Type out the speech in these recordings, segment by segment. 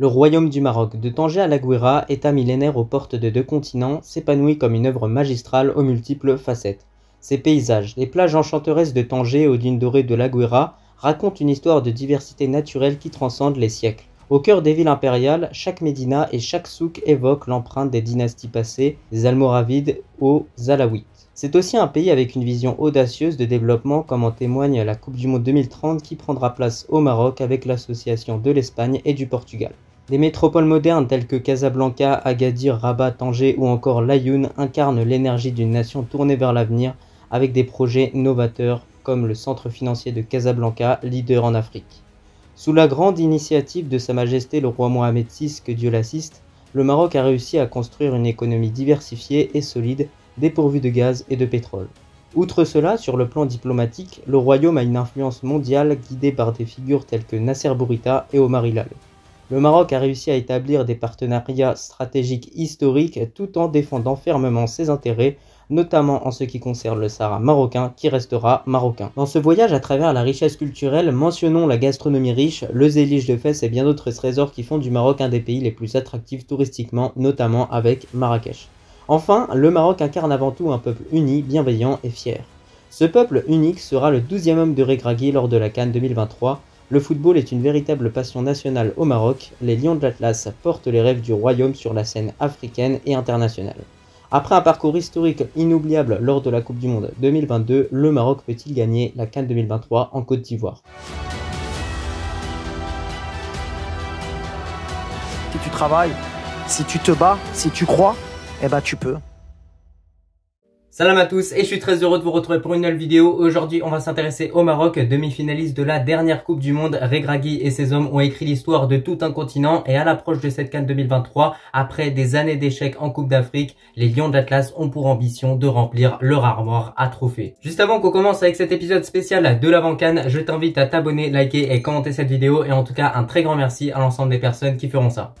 Le royaume du Maroc, de Tanger à la Guira, état millénaire aux portes de deux continents, s'épanouit comme une œuvre magistrale aux multiples facettes. Ses paysages, les plages enchanteresses de Tanger aux dunes dorées de la Guira, racontent une histoire de diversité naturelle qui transcende les siècles. Au cœur des villes impériales, chaque médina et chaque souk évoquent l'empreinte des dynasties passées, des Almoravides aux Alaouites. C'est aussi un pays avec une vision audacieuse de développement comme en témoigne la Coupe du Monde 2030 qui prendra place au Maroc avec l'association de l'Espagne et du Portugal. Des métropoles modernes telles que Casablanca, Agadir, Rabat, Tanger ou encore Layoun incarnent l'énergie d'une nation tournée vers l'avenir avec des projets novateurs comme le centre financier de Casablanca, leader en Afrique. Sous la grande initiative de Sa Majesté le roi Mohamed VI, que Dieu l'assiste, le Maroc a réussi à construire une économie diversifiée et solide, dépourvue de gaz et de pétrole. Outre cela, sur le plan diplomatique, le royaume a une influence mondiale guidée par des figures telles que Nasser Bourita et Omar Hilal le Maroc a réussi à établir des partenariats stratégiques historiques tout en défendant fermement ses intérêts, notamment en ce qui concerne le Sahara marocain qui restera marocain. Dans ce voyage à travers la richesse culturelle, mentionnons la gastronomie riche, le zélige de Fès et bien d'autres trésors qui font du Maroc un des pays les plus attractifs touristiquement, notamment avec Marrakech. Enfin, le Maroc incarne avant tout un peuple uni, bienveillant et fier. Ce peuple unique sera le 12e homme de Regragui lors de la Cannes 2023, le football est une véritable passion nationale au Maroc, les Lions de l'Atlas portent les rêves du royaume sur la scène africaine et internationale. Après un parcours historique inoubliable lors de la Coupe du Monde 2022, le Maroc peut-il gagner la Cannes 2023 en Côte d'Ivoire? Si tu travailles, si tu te bats, si tu crois, eh ben tu peux. Salam à tous et je suis très heureux de vous retrouver pour une nouvelle vidéo. Aujourd'hui, on va s'intéresser au Maroc, demi-finaliste de la dernière Coupe du Monde. Regragui et ses hommes ont écrit l'histoire de tout un continent et à l'approche de cette Cannes 2023, après des années d'échecs en Coupe d'Afrique, les Lions d'Atlas ont pour ambition de remplir leur armoire à trophées. Juste avant qu'on commence avec cet épisode spécial de l'avant-Cannes, je t'invite à t'abonner, liker et commenter cette vidéo et en tout cas un très grand merci à l'ensemble des personnes qui feront ça.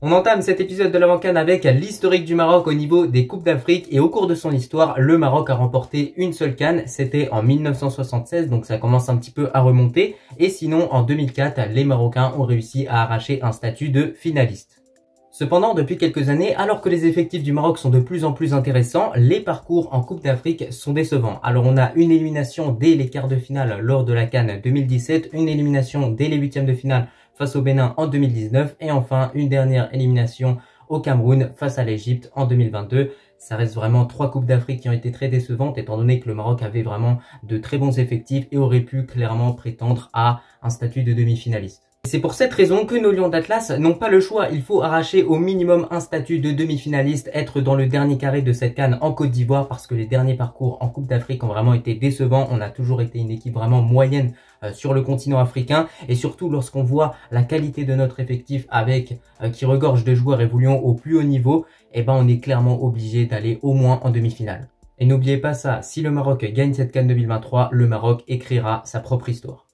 On entame cet épisode de l'avant avec l'historique du Maroc au niveau des Coupes d'Afrique et au cours de son histoire, le Maroc a remporté une seule canne, c'était en 1976 donc ça commence un petit peu à remonter et sinon en 2004, les Marocains ont réussi à arracher un statut de finaliste. Cependant, depuis quelques années, alors que les effectifs du Maroc sont de plus en plus intéressants, les parcours en Coupe d'Afrique sont décevants. Alors on a une élimination dès les quarts de finale lors de la Cannes 2017, une élimination dès les huitièmes de finale face au Bénin en 2019 et enfin une dernière élimination au Cameroun face à l'Égypte en 2022. Ça reste vraiment trois Coupes d'Afrique qui ont été très décevantes étant donné que le Maroc avait vraiment de très bons effectifs et aurait pu clairement prétendre à un statut de demi-finaliste. C'est pour cette raison que nos Lions d'Atlas n'ont pas le choix. Il faut arracher au minimum un statut de demi-finaliste, être dans le dernier carré de cette canne en Côte d'Ivoire parce que les derniers parcours en Coupe d'Afrique ont vraiment été décevants. On a toujours été une équipe vraiment moyenne euh, sur le continent africain et surtout lorsqu'on voit la qualité de notre effectif avec euh, qui regorge de joueurs évoluant au plus haut niveau, eh ben on est clairement obligé d'aller au moins en demi-finale. Et n'oubliez pas ça, si le Maroc gagne cette canne 2023, le Maroc écrira sa propre histoire.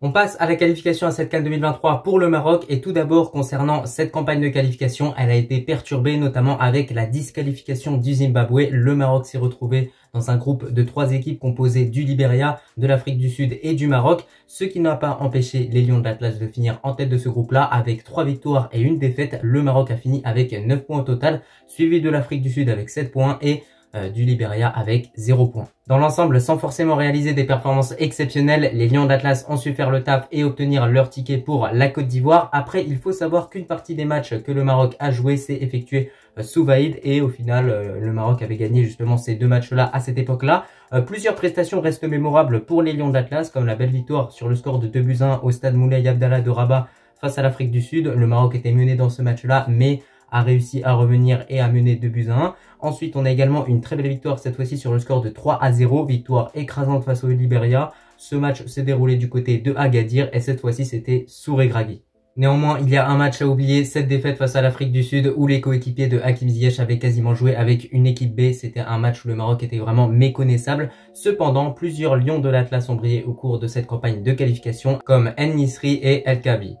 On passe à la qualification à cette CAN 2023 pour le Maroc et tout d'abord concernant cette campagne de qualification, elle a été perturbée notamment avec la disqualification du Zimbabwe. Le Maroc s'est retrouvé dans un groupe de trois équipes composées du Libéria, de l'Afrique du Sud et du Maroc, ce qui n'a pas empêché les Lions de l'Atlas de finir en tête de ce groupe-là avec trois victoires et une défaite. Le Maroc a fini avec 9 points au total, suivi de l'Afrique du Sud avec 7 points et euh, du Liberia avec 0 points. Dans l'ensemble, sans forcément réaliser des performances exceptionnelles, les Lions d'Atlas ont su faire le taf et obtenir leur ticket pour la Côte d'Ivoire. Après, il faut savoir qu'une partie des matchs que le Maroc a joué s'est effectuée euh, sous Vaïd et au final, euh, le Maroc avait gagné justement ces deux matchs-là à cette époque-là. plusieurs prestations restent mémorables pour les Lions d'Atlas, comme la belle victoire sur le score de 2 buts 1 au stade Moulay Abdallah de Rabat face à l'Afrique du Sud. Le Maroc était mené dans ce match-là, mais a réussi à revenir et à mener 2 buts à 1. Ensuite, on a également une très belle victoire, cette fois-ci sur le score de 3 à 0, victoire écrasante face au Liberia. Ce match s'est déroulé du côté de Agadir et cette fois-ci c'était sous Regragui. Néanmoins, il y a un match à oublier, cette défaite face à l'Afrique du Sud où les coéquipiers de Hakim Ziyech avaient quasiment joué avec une équipe B. C'était un match où le Maroc était vraiment méconnaissable. Cependant, plusieurs lions de l'Atlas ont brillé au cours de cette campagne de qualification comme En Nisri et El Kabi.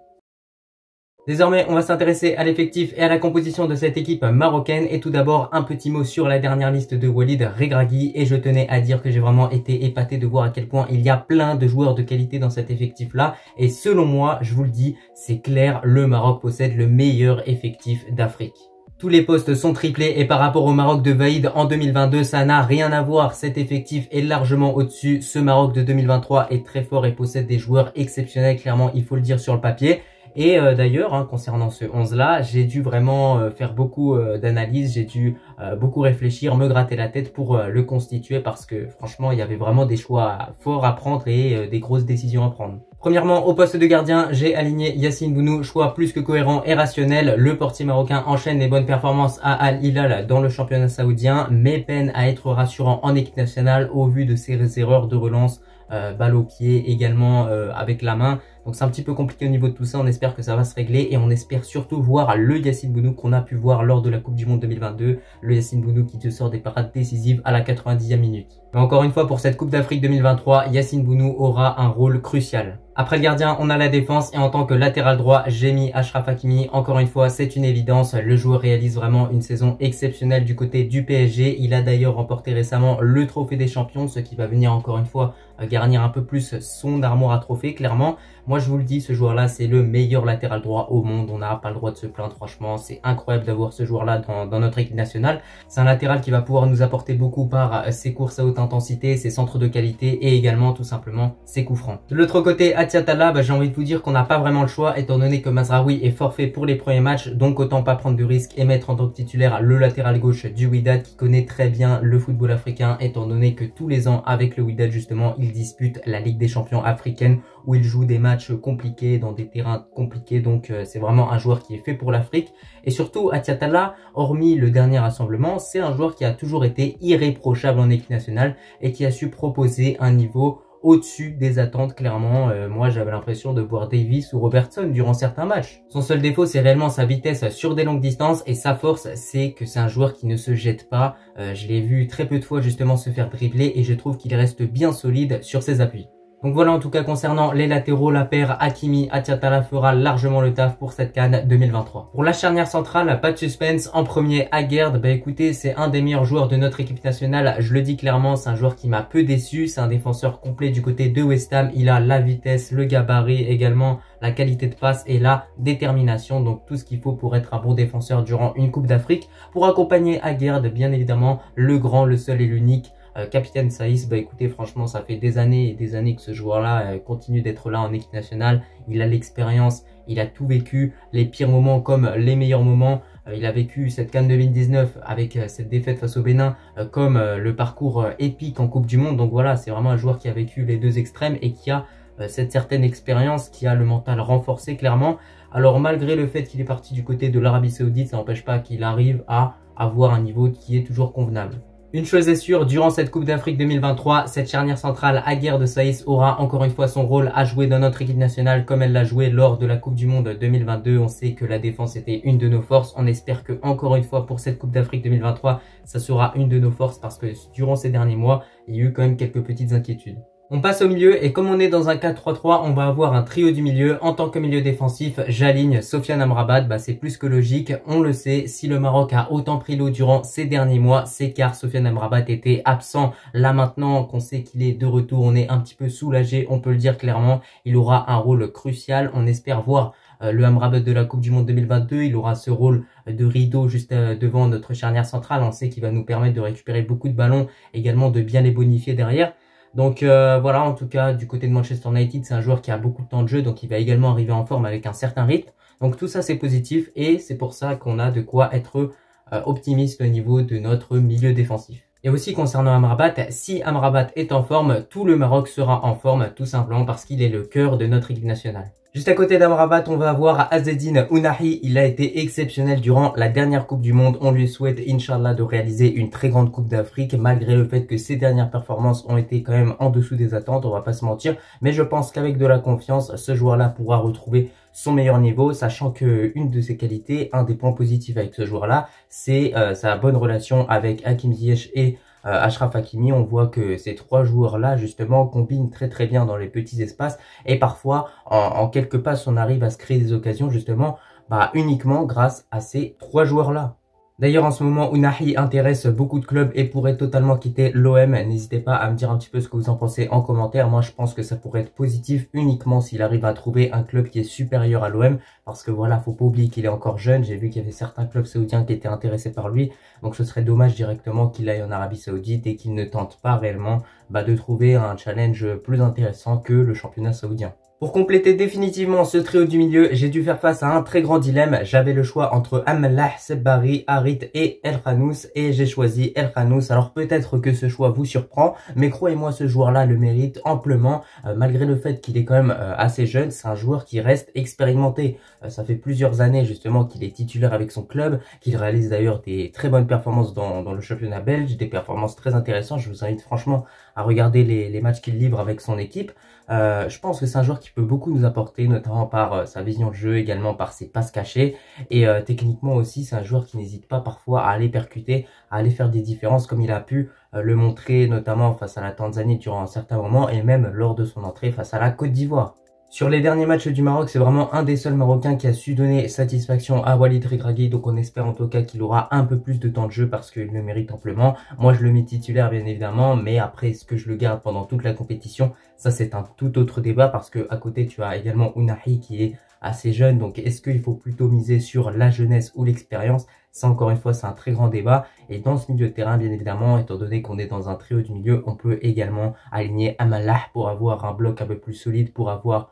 Désormais, on va s'intéresser à l'effectif et à la composition de cette équipe marocaine. Et tout d'abord, un petit mot sur la dernière liste de Walid Regragui. Et je tenais à dire que j'ai vraiment été épaté de voir à quel point il y a plein de joueurs de qualité dans cet effectif-là. Et selon moi, je vous le dis, c'est clair, le Maroc possède le meilleur effectif d'Afrique. Tous les postes sont triplés et par rapport au Maroc de Vaïd en 2022, ça n'a rien à voir. Cet effectif est largement au-dessus. Ce Maroc de 2023 est très fort et possède des joueurs exceptionnels, clairement, il faut le dire sur le papier. Et euh, d'ailleurs, hein, concernant ce 11-là, j'ai dû vraiment euh, faire beaucoup euh, d'analyses, j'ai dû beaucoup réfléchir, me gratter la tête pour le constituer parce que franchement, il y avait vraiment des choix forts à prendre et des grosses décisions à prendre. Premièrement, au poste de gardien, j'ai aligné Yassine Bounou, choix plus que cohérent et rationnel. Le portier marocain enchaîne les bonnes performances à Al Hilal dans le championnat saoudien, mais peine à être rassurant en équipe nationale au vu de ses erreurs de relance, balle au pied, également avec la main. Donc c'est un petit peu compliqué au niveau de tout ça, on espère que ça va se régler et on espère surtout voir le Yacine Bounou qu'on a pu voir lors de la Coupe du Monde 2022, le Yacine Bounou qui te sort des parades décisives à la 90e minute. Mais encore une fois pour cette Coupe d'Afrique 2023, Yacine Bounou aura un rôle crucial. Après le gardien, on a la défense et en tant que latéral droit, j'ai mis Ashraf Hakimi. Encore une fois, c'est une évidence. Le joueur réalise vraiment une saison exceptionnelle du côté du PSG. Il a d'ailleurs remporté récemment le trophée des champions, ce qui va venir encore une fois garnir un peu plus son armoire à trophée, clairement. Moi, je vous le dis, ce joueur-là, c'est le meilleur latéral droit au monde. On n'a pas le droit de se plaindre, franchement. C'est incroyable d'avoir ce joueur-là dans, notre équipe nationale. C'est un latéral qui va pouvoir nous apporter beaucoup par ses courses à haute intensité, ses centres de qualité et également, tout simplement, ses coups francs. De l'autre côté, Atiatala, bah, j'ai envie de vous dire qu'on n'a pas vraiment le choix, étant donné que Mazraoui est forfait pour les premiers matchs. Donc, autant pas prendre de risque et mettre en tant que titulaire le latéral gauche du Wydad qui connaît très bien le football africain, étant donné que tous les ans, avec le Wydad, justement, il dispute la Ligue des champions africaine où il joue des matchs compliqués dans des terrains compliqués. Donc euh, c'est vraiment un joueur qui est fait pour l'Afrique. Et surtout, Atiatala, hormis le dernier rassemblement, c'est un joueur qui a toujours été irréprochable en équipe nationale et qui a su proposer un niveau au-dessus des attentes clairement. Euh, moi j'avais l'impression de voir Davis ou Robertson durant certains matchs. Son seul défaut c'est réellement sa vitesse sur des longues distances et sa force c'est que c'est un joueur qui ne se jette pas. Euh, je l'ai vu très peu de fois justement se faire dribbler et je trouve qu'il reste bien solide sur ses appuis. Donc voilà en tout cas concernant les latéraux, la paire Hakimi Atiatala fera largement le taf pour cette canne 2023. Pour la charnière centrale, pas de suspense. En premier, Aguerd, bah écoutez, c'est un des meilleurs joueurs de notre équipe nationale. Je le dis clairement, c'est un joueur qui m'a peu déçu. C'est un défenseur complet du côté de West Ham. Il a la vitesse, le gabarit, également la qualité de passe et la détermination. Donc tout ce qu'il faut pour être un bon défenseur durant une Coupe d'Afrique. Pour accompagner Aguerd, bien évidemment, le grand, le seul et l'unique euh, capitaine Saïs, bah écoutez, franchement, ça fait des années et des années que ce joueur-là euh, continue d'être là en équipe nationale. Il a l'expérience, il a tout vécu, les pires moments comme les meilleurs moments. Euh, il a vécu cette Cannes 2019 avec cette défaite face au Bénin comme le parcours épique en Coupe du Monde. Donc voilà, c'est vraiment un joueur qui a vécu les deux extrêmes et qui a cette certaine expérience, qui a le mental renforcé clairement. Alors malgré le fait qu'il est parti du côté de l'Arabie Saoudite, ça n'empêche pas qu'il arrive à avoir un niveau qui est toujours convenable. Une chose est sûre, durant cette Coupe d'Afrique 2023, cette charnière centrale à guerre de Saïs aura encore une fois son rôle à jouer dans notre équipe nationale comme elle l'a joué lors de la Coupe du Monde 2022. On sait que la défense était une de nos forces. On espère que encore une fois pour cette Coupe d'Afrique 2023, ça sera une de nos forces parce que durant ces derniers mois, il y a eu quand même quelques petites inquiétudes. On passe au milieu et comme on est dans un 4-3-3, on va avoir un trio du milieu. En tant que milieu défensif, j'aligne Sofiane Amrabat, bah c'est plus que logique. On le sait, si le Maroc a autant pris l'eau durant ces derniers mois, c'est car Sofiane Amrabat était absent. Là maintenant qu'on sait qu'il est de retour, on est un petit peu soulagé, on peut le dire clairement. Il aura un rôle crucial, on espère voir euh, le Amrabat de la Coupe du Monde 2022. Il aura ce rôle de rideau juste euh, devant notre charnière centrale. On sait qu'il va nous permettre de récupérer beaucoup de ballons, également de bien les bonifier derrière. Donc euh, voilà, en tout cas, du côté de Manchester United, c'est un joueur qui a beaucoup de temps de jeu, donc il va également arriver en forme avec un certain rythme. Donc tout ça, c'est positif et c'est pour ça qu'on a de quoi être euh, optimiste au niveau de notre milieu défensif. Et aussi concernant Amrabat, si Amrabat est en forme, tout le Maroc sera en forme, tout simplement parce qu'il est le cœur de notre équipe nationale. Juste à côté d'Amrabat, on va avoir Azedine Ounahi. Il a été exceptionnel durant la dernière Coupe du Monde. On lui souhaite, Inch'Allah, de réaliser une très grande Coupe d'Afrique, malgré le fait que ses dernières performances ont été quand même en dessous des attentes, on va pas se mentir. Mais je pense qu'avec de la confiance, ce joueur-là pourra retrouver son meilleur niveau, sachant que une de ses qualités, un des points positifs avec ce joueur-là, c'est euh, sa bonne relation avec Hakim Ziyech et Ashraf Hakimi, on voit que ces trois joueurs-là, justement, combinent très très bien dans les petits espaces. Et parfois, en, quelques passes, on arrive à se créer des occasions, justement, bah, uniquement grâce à ces trois joueurs-là. D'ailleurs, en ce moment, Unahi intéresse beaucoup de clubs et pourrait totalement quitter l'OM. N'hésitez pas à me dire un petit peu ce que vous en pensez en commentaire. Moi, je pense que ça pourrait être positif uniquement s'il arrive à trouver un club qui est supérieur à l'OM. Parce que voilà, faut pas oublier qu'il est encore jeune. J'ai vu qu'il y avait certains clubs saoudiens qui étaient intéressés par lui. Donc, ce serait dommage directement qu'il aille en Arabie Saoudite et qu'il ne tente pas réellement bah, de trouver un challenge plus intéressant que le championnat saoudien. Pour compléter définitivement ce trio du milieu, j'ai dû faire face à un très grand dilemme. J'avais le choix entre Amallah, Sebari, Harit et El Khanous et j'ai choisi El Khanous. Alors peut-être que ce choix vous surprend, mais croyez-moi, ce joueur-là le mérite amplement, euh, malgré le fait qu'il est quand même euh, assez jeune. C'est un joueur qui reste expérimenté. Euh, ça fait plusieurs années justement qu'il est titulaire avec son club, qu'il réalise d'ailleurs des très bonnes performances dans, le championnat belge, des performances très intéressantes. Je vous invite franchement à regarder les matchs qu'il livre avec son équipe. Je pense que c'est un joueur qui peut beaucoup nous apporter, notamment par euh, sa vision de jeu, également par ses passes cachées. Et euh, techniquement aussi, c'est un joueur qui n'hésite pas parfois à aller percuter, à aller faire des différences comme il a pu euh, le montrer notamment face à la Tanzanie durant un certain moment et même lors de son entrée face à la Côte d'Ivoire. Sur les derniers matchs du Maroc, c'est vraiment un des seuls Marocains qui a su donner satisfaction à Walid Regragui. Donc on espère en tout cas qu'il aura un peu plus de temps de jeu parce qu'il le mérite amplement. Moi je le mets titulaire bien évidemment, mais après est-ce que je le garde pendant toute la compétition Ça c'est un tout autre débat parce que à côté tu as également Unahi qui est assez jeune. Donc est-ce qu'il faut plutôt miser sur la jeunesse ou l'expérience? Ça encore une fois c'est un très grand débat. Et dans ce milieu de terrain bien évidemment, étant donné qu'on est dans un trio du milieu, on peut également aligner Amalah pour avoir un bloc un peu plus solide, pour avoir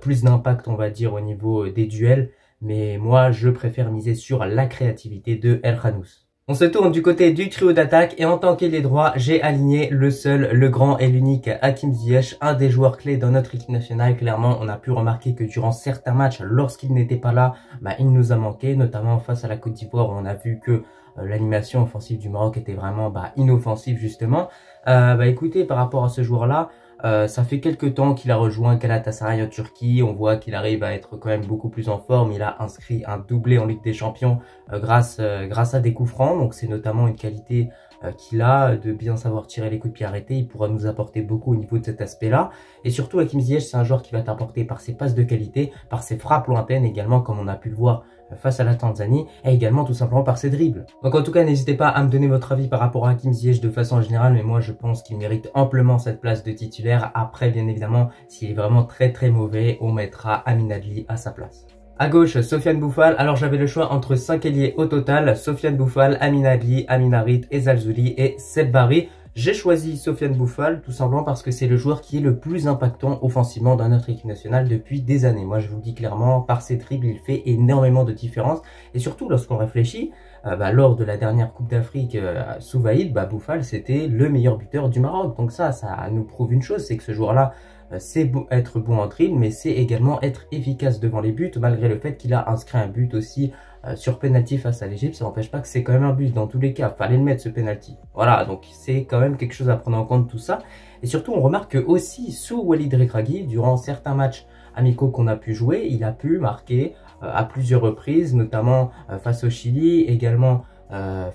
plus d'impact, on va dire, au niveau euh, des duels. Mais moi, je préfère miser sur la créativité de El Khanous. On se tourne du côté du trio d'attaque et en tant qu'ailier droit, j'ai aligné le seul, le grand et l'unique Hakim Ziyech, un des joueurs clés dans notre équipe nationale. Clairement, on a pu remarquer que durant certains matchs, lorsqu'il n'était pas là, bah, il nous a manqué, notamment face à la Côte d'Ivoire, on a vu que euh, l'animation offensive du Maroc était vraiment bah, inoffensive justement. bah écoutez, par rapport à ce joueur-là, euh, ça fait quelques temps qu'il a rejoint Galatasaray en Turquie. On voit qu'il arrive à être quand même beaucoup plus en forme. Il a inscrit un doublé en Ligue des Champions euh, grâce, euh, grâce à des coups francs. Donc c'est notamment une qualité qu'il a de bien savoir tirer les coups de pied arrêtés. Il pourra nous apporter beaucoup au niveau de cet aspect-là. Et surtout, Hakim Ziyech, c'est un joueur qui va t'apporter par ses passes de qualité, par ses frappes lointaines également, comme on a pu le voir face à la Tanzanie et également tout simplement par ses dribbles. Donc en tout cas, n'hésitez pas à me donner votre avis par rapport à Hakim Ziyech de façon générale, mais moi je pense qu'il mérite amplement cette place de titulaire. Après, bien évidemment, s'il est vraiment très très mauvais, on mettra Amin Adli à sa place. À gauche, Sofiane Bouffal. Alors j'avais le choix entre 5 ailiers au total. Sofiane Bouffal, Amin Adli, Amin Harit, Ezalzouli et Seth Barry. J'ai choisi Sofiane Bouffal tout simplement parce que c'est le joueur qui est le plus impactant offensivement dans notre équipe nationale depuis des années. Moi, je vous le dis clairement, par ses dribbles, il fait énormément de différence. Et surtout, lorsqu'on réfléchit, euh, bah, lors de la dernière Coupe d'Afrique euh, sous Vaïd, bah, Bouffal, c'était le meilleur buteur du Maroc. Donc ça, ça nous prouve une chose, c'est que ce joueur-là, euh, c'est être bon en dribble, mais c'est également être efficace devant les buts, malgré le fait qu'il a inscrit un but aussi euh, sur penalty face à l'Égypte, ça n'empêche pas que c'est quand même un but dans tous les cas. Fallait le mettre ce penalty. Voilà, donc c'est quand même quelque chose à prendre en compte tout ça. Et surtout, on remarque que aussi sous Walid Rekragui, durant certains matchs amicaux qu'on a pu jouer, il a pu marquer à plusieurs reprises, notamment euh, face au Chili, également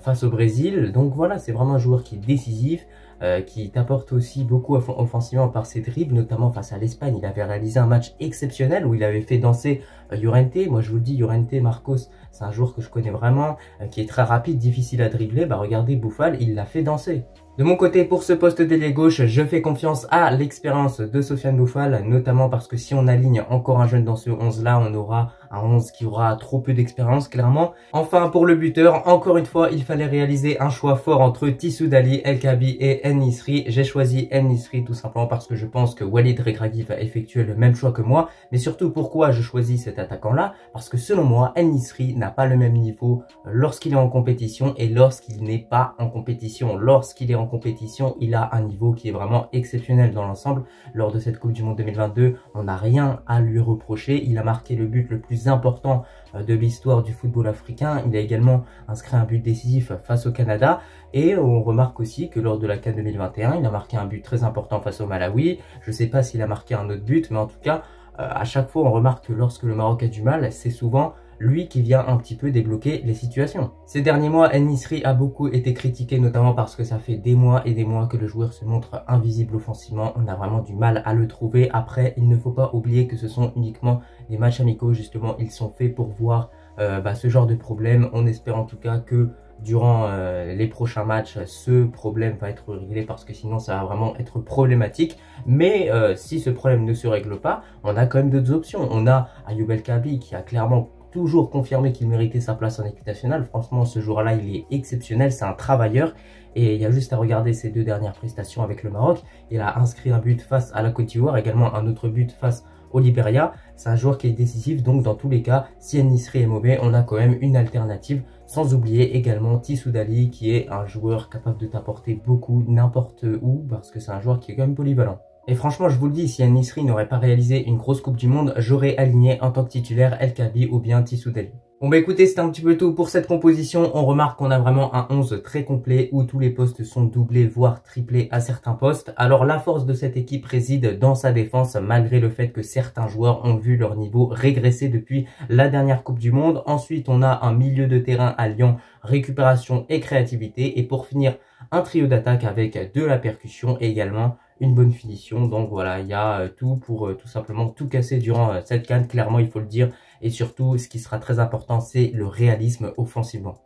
face au Brésil. Donc voilà, c'est vraiment un joueur qui est décisif. Euh, qui t'apporte aussi beaucoup offensivement par ses dribbles, notamment face à l'Espagne. Il avait réalisé un match exceptionnel où il avait fait danser euh, Llorente. Moi, je vous le dis, Llorente, Marcos, c'est un joueur que je connais vraiment, euh, qui est très rapide, difficile à dribbler. Bah, regardez Bouffal, il l'a fait danser. De mon côté, pour ce poste d'ailier gauche, je fais confiance à l'expérience de Sofiane Bouffal, notamment parce que si on aligne encore un jeune dans ce 11-là, on aura un 11 qui aura trop peu d'expérience, clairement. Enfin, pour le buteur, encore une fois, il fallait réaliser un choix fort entre Tissou Dali, El Kabi et Nisri. J'ai choisi Nisri tout simplement parce que je pense que Walid Regragui va effectuer le même choix que moi. Mais surtout, pourquoi je choisis cet attaquant-là? Parce que selon moi, Nisri n'a pas le même niveau lorsqu'il est en compétition et lorsqu'il n'est pas en compétition. Lorsqu'il est en compétition, il a un niveau qui est vraiment exceptionnel dans l'ensemble. Lors de cette Coupe du Monde 2022, on n'a rien à lui reprocher. Il a marqué le but le plus important euh, de l'histoire du football africain. Il a également inscrit un but décisif face au Canada. Et on remarque aussi que lors de la CAN 2021, il a marqué un but très important face au Malawi. Je ne sais pas s'il a marqué un autre but, mais en tout cas, euh, à chaque fois, on remarque que lorsque le Maroc a du mal, c'est souvent lui qui vient un petit peu débloquer les situations. Ces derniers mois, Nisri a beaucoup été critiqué, notamment parce que ça fait des mois et des mois que le joueur se montre invisible offensivement. On a vraiment du mal à le trouver. Après, il ne faut pas oublier que ce sont uniquement les matchs amicaux, justement, ils sont faits pour voir euh, bah, ce genre de problème. On espère en tout cas que durant euh, les prochains matchs, ce problème va être réglé parce que sinon ça va vraiment être problématique. Mais euh, si ce problème ne se règle pas, on a quand même d'autres options. On a Ayoub El Kabi qui a clairement toujours confirmé qu'il méritait sa place en équipe nationale. Franchement, ce jour-là, il est exceptionnel. C'est un travailleur. Et il y a juste à regarder ses deux dernières prestations avec le Maroc. Il a inscrit un but face à la Côte d'Ivoire, également un autre but face au Liberia. C'est un joueur qui est décisif, donc dans tous les cas, si Nisri est mauvais, on a quand même une alternative. Sans oublier également Tissoudali, qui est un joueur capable de t'apporter beaucoup n'importe où, parce que c'est un joueur qui est quand même polyvalent. Et franchement, je vous le dis, si Nisri n'aurait pas réalisé une grosse Coupe du Monde, j'aurais aligné en tant que titulaire El Kabi ou bien Tissoudali. Bon bah écoutez, c'était un petit peu tout pour cette composition. On remarque qu'on a vraiment un 11 très complet où tous les postes sont doublés, voire triplés à certains postes. Alors la force de cette équipe réside dans sa défense, malgré le fait que certains joueurs ont vu leur niveau régresser depuis la dernière Coupe du Monde. Ensuite, on a un milieu de terrain alliant récupération et créativité. Et pour finir, un trio d'attaque avec de la percussion et également une bonne finition. Donc voilà, il y a euh, tout pour euh, tout simplement tout casser durant euh, cette canne. Clairement, il faut le dire. Et surtout, ce qui sera très important, c'est le réalisme offensivement.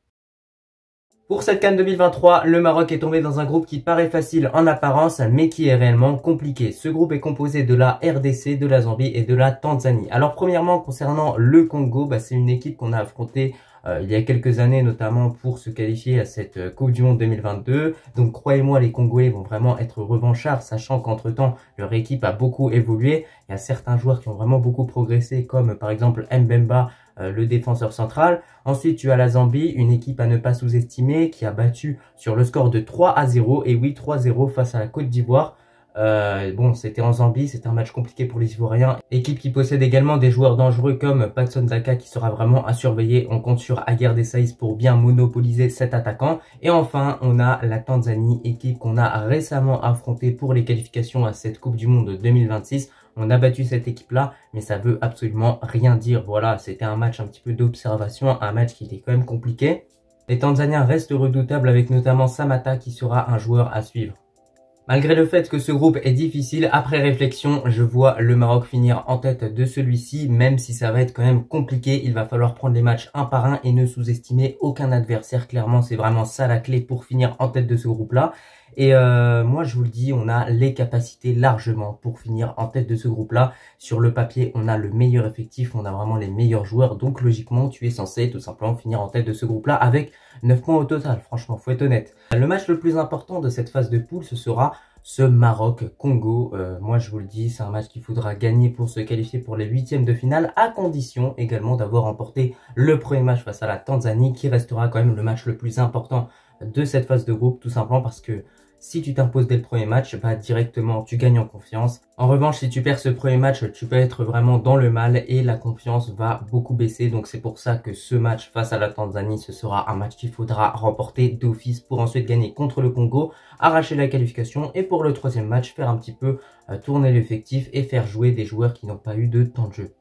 Pour cette Cannes 2023, le Maroc est tombé dans un groupe qui paraît facile en apparence, mais qui est réellement compliqué. Ce groupe est composé de la RDC, de la Zambie et de la Tanzanie. Alors premièrement, concernant le Congo, bah, c'est une équipe qu'on a affrontée il y a quelques années, notamment pour se qualifier à cette euh, Coupe du Monde 2022. Donc croyez-moi, les Congolais vont vraiment être revanchards, sachant qu'entre-temps, leur équipe a beaucoup évolué. Il y a certains joueurs qui ont vraiment beaucoup progressé, comme par exemple Mbemba, euh, le défenseur central. Ensuite, tu as la Zambie, une équipe à ne pas sous-estimer, qui a battu sur le score de 3 à 0. Et oui, 3-0 face à la Côte d'Ivoire. Euh, bon, c'était en Zambie, c'était un match compliqué pour les Ivoiriens. Équipe qui possède également des joueurs dangereux comme Patson Zaka qui sera vraiment à surveiller. On compte sur Aguerre Dessaïs pour bien monopoliser cet attaquant. Et enfin, on a la Tanzanie, équipe qu'on a récemment affrontée pour les qualifications à cette Coupe du Monde 2026. On a battu cette équipe-là, mais ça veut absolument rien dire. Voilà, c'était un match un petit peu d'observation, un match qui était quand même compliqué. Les Tanzaniens restent redoutables avec notamment Samata qui sera un joueur à suivre. Malgré le fait que ce groupe est difficile, après réflexion, je vois le Maroc finir en tête de celui-ci, même si ça va être quand même compliqué. Il va falloir prendre les matchs un par un et ne sous-estimer aucun adversaire. Clairement, c'est vraiment ça la clé pour finir en tête de ce groupe-là. Et euh, moi, je vous le dis, on a les capacités largement pour finir en tête de ce groupe-là. Sur le papier, on a le meilleur effectif, on a vraiment les meilleurs joueurs. Donc logiquement, tu es censé tout simplement finir en tête de ce groupe-là avec 9 points au total. Franchement, faut être honnête. Le match le plus important de cette phase de poule, ce sera ce Maroc-Congo. Euh, moi, je vous le dis, c'est un match qu'il faudra gagner pour se qualifier pour les huitièmes de finale, à condition également d'avoir remporté le premier match face à la Tanzanie, qui restera quand même le match le plus important de cette phase de groupe, tout simplement parce que si tu t'imposes dès le premier match, bah directement tu gagnes en confiance. En revanche, si tu perds ce premier match, tu peux être vraiment dans le mal et la confiance va beaucoup baisser. Donc c'est pour ça que ce match face à la Tanzanie, ce sera un match qu'il faudra remporter d'office pour ensuite gagner contre le Congo, arracher la qualification et pour le troisième match, faire un petit peu euh, tourner l'effectif et faire jouer des joueurs qui n'ont pas eu de temps de jeu.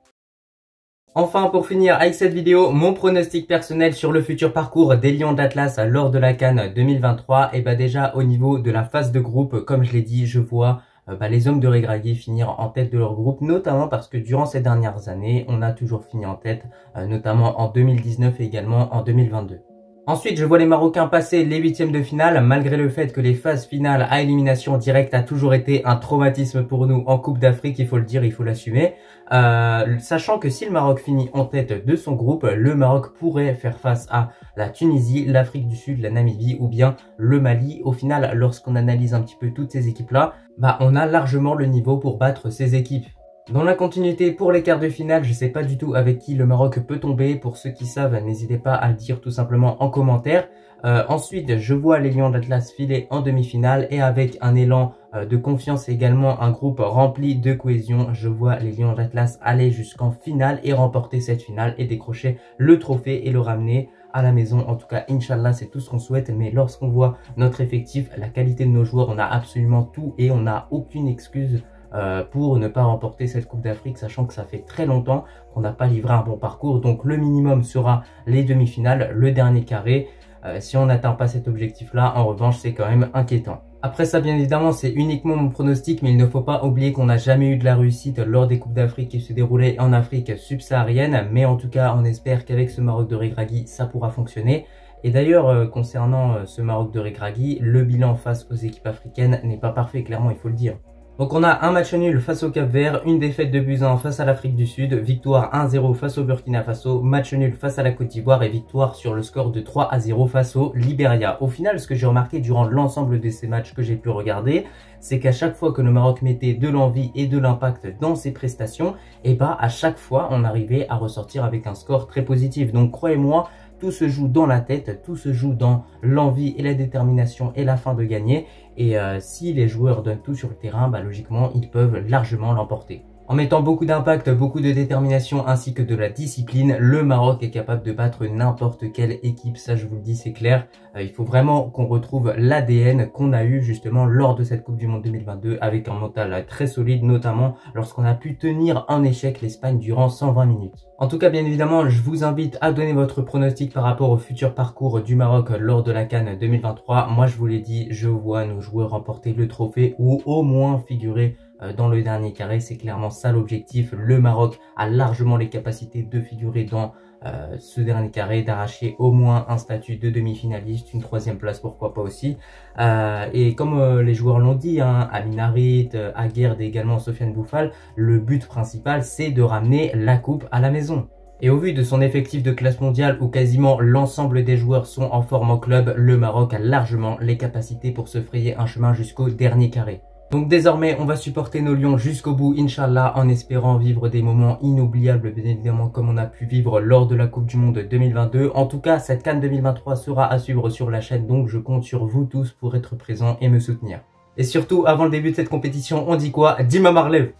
Enfin, pour finir avec cette vidéo, mon pronostic personnel sur le futur parcours des Lions d'Atlas lors de la Cannes 2023. Et bah déjà, au niveau de la phase de groupe, comme je l'ai dit, je vois euh, bah, les hommes de Regragui finir en tête de leur groupe, notamment parce que durant ces dernières années, on a toujours fini en tête, euh, notamment en 2019 et également en 2022. Ensuite, je vois les Marocains passer les huitièmes de finale, malgré le fait que les phases finales à élimination directe a toujours été un traumatisme pour nous en Coupe d'Afrique, il faut le dire, il faut l'assumer. Euh, sachant que si le Maroc finit en tête de son groupe, le Maroc pourrait faire face à la Tunisie, l'Afrique du Sud, la Namibie ou bien le Mali. Au final, lorsqu'on analyse un petit peu toutes ces équipes-là, bah on a largement le niveau pour battre ces équipes. Dans la continuité pour les quarts de finale, je sais pas du tout avec qui le Maroc peut tomber. Pour ceux qui savent, n'hésitez pas à le dire tout simplement en commentaire. Euh, ensuite, je vois les Lions d'Atlas filer en demi-finale et avec un élan euh, de confiance également, un groupe rempli de cohésion, je vois les Lions d'Atlas aller jusqu'en finale et remporter cette finale et décrocher le trophée et le ramener à la maison. En tout cas, Inch'Allah, c'est tout ce qu'on souhaite. Mais lorsqu'on voit notre effectif, la qualité de nos joueurs, on a absolument tout et on n'a aucune excuse euh, pour ne pas remporter cette Coupe d'Afrique, sachant que ça fait très longtemps qu'on n'a pas livré un bon parcours. Donc le minimum sera les demi-finales, le dernier carré. Euh, si on n'atteint pas cet objectif-là, en revanche, c'est quand même inquiétant. Après ça, bien évidemment, c'est uniquement mon pronostic, mais il ne faut pas oublier qu'on n'a jamais eu de la réussite lors des Coupes d'Afrique qui se déroulaient en Afrique subsaharienne. Mais en tout cas, on espère qu'avec ce Maroc de Regragui, ça pourra fonctionner. Et d'ailleurs, euh, concernant ce Maroc de Regragui, le bilan face aux équipes africaines n'est pas parfait, clairement, il faut le dire. Donc on a un match nul face au Cap Vert, une défaite de Buzan face à l'Afrique du Sud, victoire 1-0 face au Burkina Faso, match nul face à la Côte d'Ivoire et victoire sur le score de 3 à 0 face au Liberia. Au final, ce que j'ai remarqué durant l'ensemble de ces matchs que j'ai pu regarder, c'est qu'à chaque fois que le Maroc mettait de l'envie et de l'impact dans ses prestations, et eh bah à chaque fois on arrivait à ressortir avec un score très positif. Donc croyez-moi, tout se joue dans la tête, tout se joue dans l'envie et la détermination et la fin de gagner. Et euh, si les joueurs donnent tout sur le terrain, bah, logiquement, ils peuvent largement l'emporter. En mettant beaucoup d'impact, beaucoup de détermination ainsi que de la discipline, le Maroc est capable de battre n'importe quelle équipe, ça je vous le dis c'est clair. Euh, il faut vraiment qu'on retrouve l'ADN qu'on a eu justement lors de cette Coupe du Monde 2022 avec un mental très solide, notamment lorsqu'on a pu tenir en échec l'Espagne durant 120 minutes. En tout cas, bien évidemment, je vous invite à donner votre pronostic par rapport au futur parcours du Maroc lors de la Cannes 2023. Moi, je vous l'ai dit, je vois nos joueurs remporter le trophée ou au moins figurer dans le dernier carré. C'est clairement ça l'objectif. Le Maroc a largement les capacités de figurer dans euh, ce dernier carré, d'arracher au moins un statut de demi-finaliste, une troisième place, pourquoi pas aussi. Euh, et comme les joueurs l'ont dit, hein, Aminarit, Aguerd et également Sofiane Bouffal, le but principal c'est de ramener la coupe à la maison. Et au vu de son effectif de classe mondiale où quasiment l'ensemble des joueurs sont en forme en club, le Maroc a largement les capacités pour se frayer un chemin jusqu'au dernier carré. Donc désormais, on va supporter nos lions jusqu'au bout, Inch'Allah, en espérant vivre des moments inoubliables, bien évidemment, comme on a pu vivre lors de la Coupe du Monde 2022. En tout cas, cette Cannes 2023 sera à suivre sur la chaîne, donc je compte sur vous tous pour être présents et me soutenir. Et surtout, avant le début de cette compétition, on dit quoi? Dima Marlev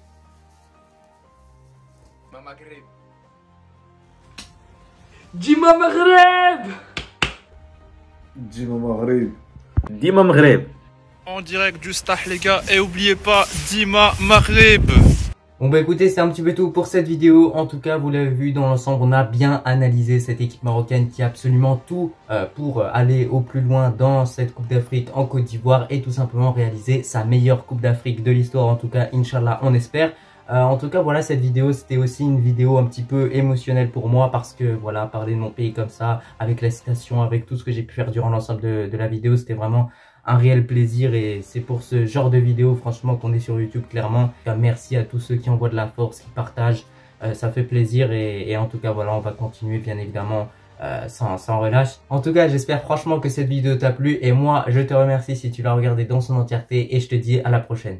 Dima Maghreb Dima Maghreb Dima Maghreb en direct du Stah les gars. Et oubliez pas Dima Maghreb Bon bah écoutez c'est un petit peu tout pour cette vidéo, en tout cas vous l'avez vu dans l'ensemble on a bien analysé cette équipe marocaine qui a absolument tout euh, pour aller au plus loin dans cette Coupe d'Afrique en Côte d'Ivoire et tout simplement réaliser sa meilleure Coupe d'Afrique de l'histoire. En tout cas Inch'Allah on espère. Euh, en tout cas voilà cette vidéo c'était aussi une vidéo un petit peu émotionnelle pour moi parce que voilà parler de mon pays comme ça avec la citation avec tout ce que j'ai pu faire durant l'ensemble de, de la vidéo c'était vraiment un réel plaisir et c'est pour ce genre de vidéo franchement qu'on est sur YouTube clairement. Merci à tous ceux qui envoient de la force, qui partagent, euh, ça fait plaisir et, en tout cas voilà on va continuer bien évidemment euh, sans, sans relâche. En tout cas j'espère franchement que cette vidéo t'a plu et moi je te remercie si tu l'as regardé dans son entièreté et je te dis à la prochaine.